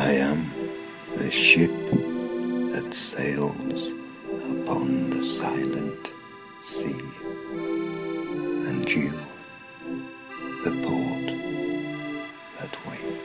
I am the ship that sails upon the silent sea, and you, the port that waits.